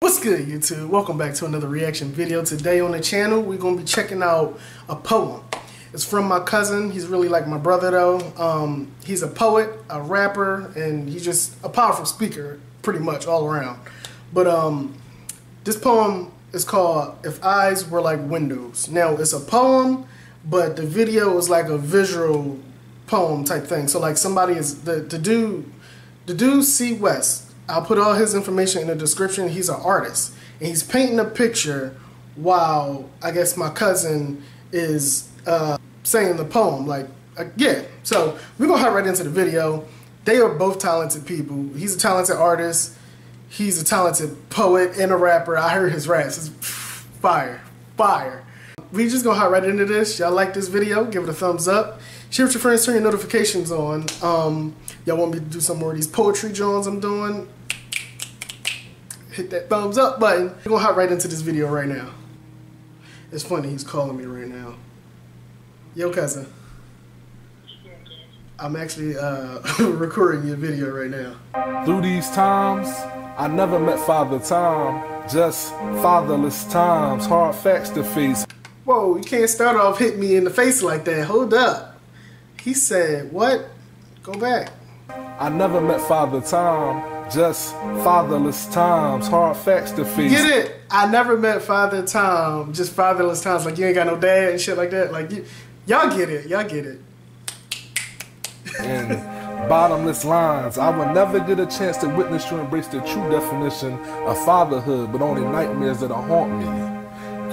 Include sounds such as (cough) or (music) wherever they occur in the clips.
What's good YouTube? Welcome back to another reaction video. Today on the channel we're going to be checking out a poem. It's from my cousin. He's really like my brother though. Um, he's a poet, a rapper, and he's just a powerful speaker pretty much all around. But um, this poem is called If Eyes Were Like Windows. Now it's a poem, but the video is like a visual poem type thing. So like somebody is, the, the dude, the dude C West, I'll put all his information in the description. He's an artist, and he's painting a picture while I guess my cousin is uh, saying the poem. Like, uh, yeah. So we're gonna hop right into the video. They are both talented people. He's a talented artist. He's a talented poet and a rapper. I heard his raps. It's fire, fire. We just gonna hop right into this. Y'all like this video? Give it a thumbs up. Share with your friends. Turn your notifications on. Um, y'all want me to do some more of these poetry jones I'm doing? Hit that thumbs up button. We're gonna hop right into this video right now. It's funny, he's calling me right now. Yo, cousin. I'm actually uh, (laughs) recording your video right now. Through these times, I never met Father Time, just fatherless times, hard facts to face. Whoa, you can't start off hitting me in the face like that. Hold up. He said, what? Go back. I never met Father Time, just fatherless times, hard facts to face. Get it? I never met Father Time. just fatherless times. Like you ain't got no dad and shit like that. Like you, y'all get it. Y'all get it. and bottomless lines. I will never get a chance to witness you embrace the true definition of fatherhood, but only nightmares that'll haunt me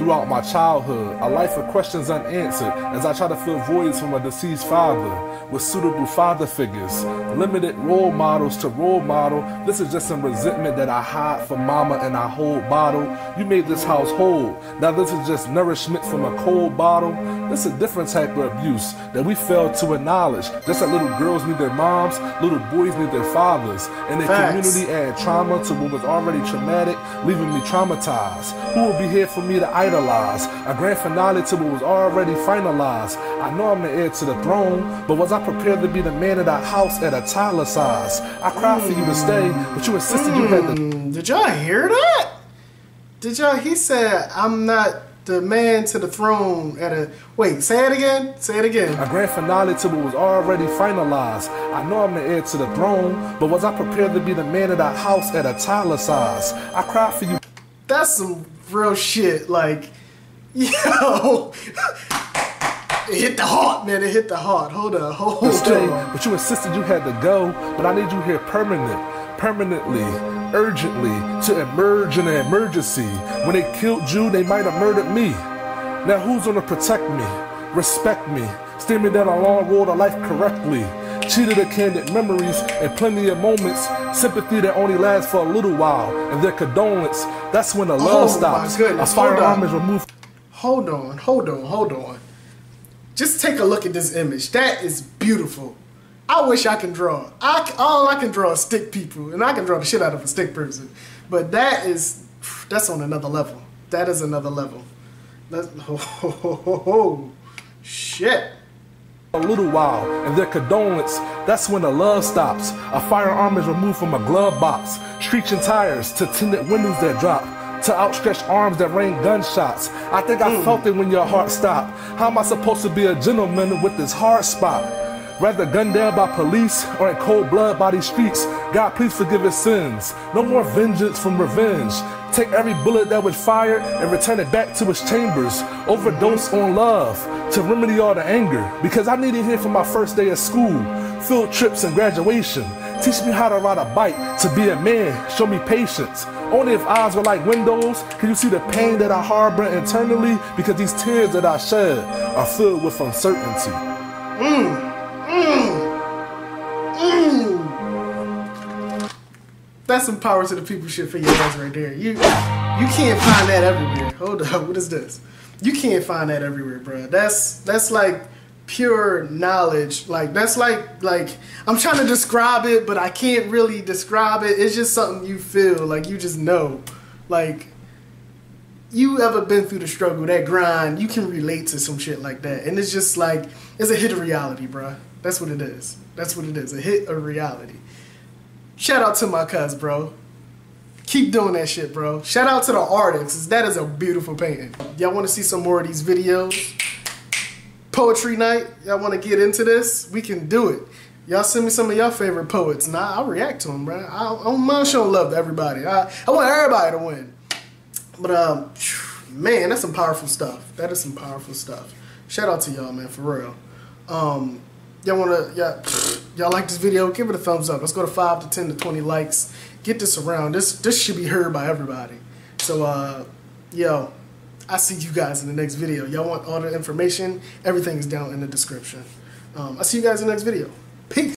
throughout my childhood, a life of questions unanswered as I try to fill voids from a deceased father with suitable father figures, limited role models to role model. This is just some resentment that I hide from mama and I hold bottle. You made this house whole. Now this is just nourishment from a cold bottle. This is a different type of abuse that we fail to acknowledge. Just like little girls need their moms, little boys need their fathers. And the community add trauma to what was already traumatic, leaving me traumatized. Who will be here for me to idolize? A grand finale to what was already finalized. I know I'm the heir to the throne, but was I prepared to be the man of that house at a toddler size? I cried mm. for you to stay, but you insisted mm. you had to. Mm, did y'all hear that? Did y'all? He said, I'm not the man to the throne at a wait say it again say it again a grand finale to what was already finalized i know i'm the heir to the throne but was i prepared to be the man of that house at a toddler size i cried for you that's some real shit like (laughs) yo it hit the heart, man. It hit the heart. Hold on, hold on. But you insisted you had to go. But I need you here permanent, permanently, urgently, to emerge in an emergency. When they killed you, they might have murdered me. Now who's gonna protect me, respect me, steer me down a long road of life correctly? Cheated of candid memories and plenty of moments, sympathy that only lasts for a little while, and their condolence, that's when the love oh, stops. A firearm is removed. Hold on, hold on, hold on. Just take a look at this image. That is beautiful. I wish I can draw. I, all I can draw is stick people, and I can draw the shit out of a stick person. But that is, (sighs) that's on another level. That is another level. That's, (laughs) oh, ho, ho, ho, ho. shit. A little while, and their condolence, that's when the love stops. A firearm is removed from a glove box, screeching tires to tinted windows that drop to outstretched arms that rain gunshots. I think I mm. felt it when your heart stopped. How am I supposed to be a gentleman with this hard spot? Rather gunned down by police or in cold blood by these streets. God, please forgive his sins. No more vengeance from revenge. Take every bullet that was fired and return it back to its chambers. Overdose on love to remedy all the anger. Because I needed him for my first day of school, field trips and graduation. Teach me how to ride a bike, to be a man, show me patience. Only if eyes were like windows can you see the pain that I harbor internally because these tears that I shed are filled with uncertainty. Mm, That's some power to the people shit for your ass right there. You you can't find that everywhere. Hold up, what is this? You can't find that everywhere, bro. That's that's like pure knowledge. Like that's like like I'm trying to describe it, but I can't really describe it. It's just something you feel, like you just know. Like you ever been through the struggle, that grind, you can relate to some shit like that. And it's just like it's a hit of reality, bro. That's what it is. That's what it is. A hit of reality. Shout out to my cuz, bro. Keep doing that shit, bro. Shout out to the artists. That is a beautiful painting. Y'all want to see some more of these videos? Poetry night. Y'all want to get into this? We can do it. Y'all send me some of y'all favorite poets, and I, will react to them, bro. I, I don't mind showing love to everybody. I, I want everybody to win. But um, man, that's some powerful stuff. That is some powerful stuff. Shout out to y'all, man, for real. Um, y'all wanna y'all, y'all like this video? Give it a thumbs up. Let's go to five to ten to twenty likes. Get this around. This this should be heard by everybody. So uh, yo, I see you guys in the next video. Y'all want all the information? Everything is down in the description. Um, I see you guys in the next video. Peace.